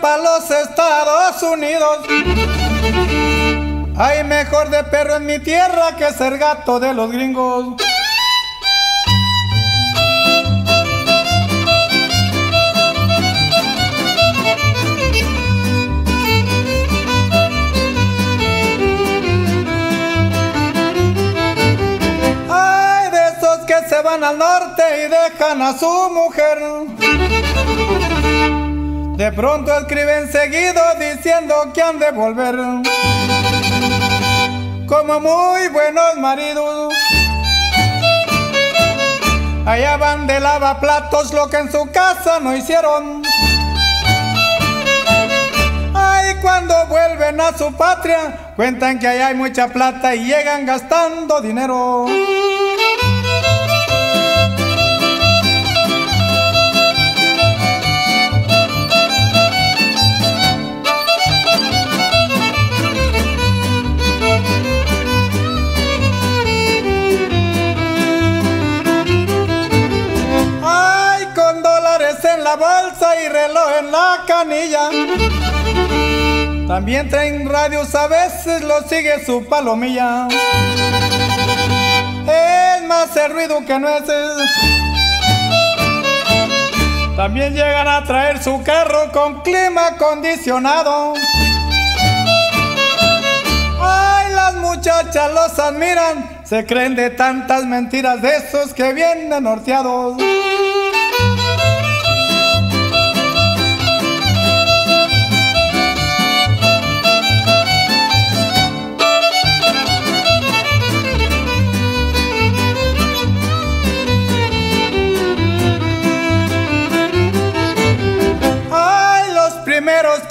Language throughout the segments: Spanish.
para los Estados Unidos. Hay mejor de perro en mi tierra que ser gato de los gringos. Ay, de esos que se van al norte y dejan a su mujer. De pronto escriben seguido diciendo que han de volver. Como muy buenos maridos. Allá van de lavaplatos lo que en su casa no hicieron. Ay, cuando vuelven a su patria, cuentan que allá hay mucha plata y llegan gastando dinero. La bolsa y reloj en la canilla. También traen radios, a veces lo sigue su palomilla. Es más el ruido que nueces. También llegan a traer su carro con clima acondicionado. Ay, las muchachas los admiran, se creen de tantas mentiras de esos que vienen norteados.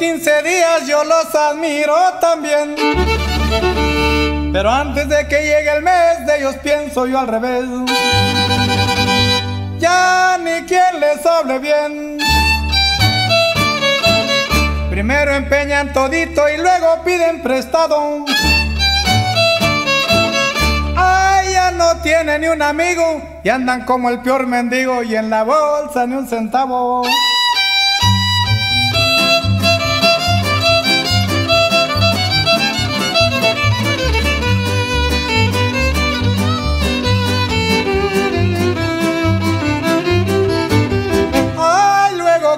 15 días yo los admiro también. Pero antes de que llegue el mes de ellos pienso yo al revés. Ya ni quien les hable bien. Primero empeñan todito y luego piden prestado. Ay, ya no tienen ni un amigo y andan como el peor mendigo y en la bolsa ni un centavo.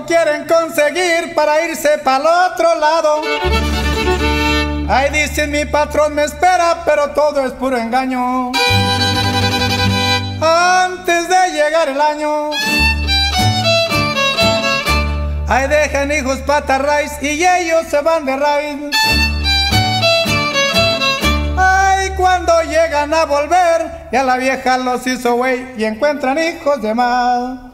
Quieren conseguir para irse para el otro lado. Ay, dicen mi patrón me espera, pero todo es puro engaño. Antes de llegar el año. Ay, dejan hijos patarrais y ellos se van de raíz. Ay, cuando llegan a volver, ya la vieja los hizo güey y encuentran hijos de más.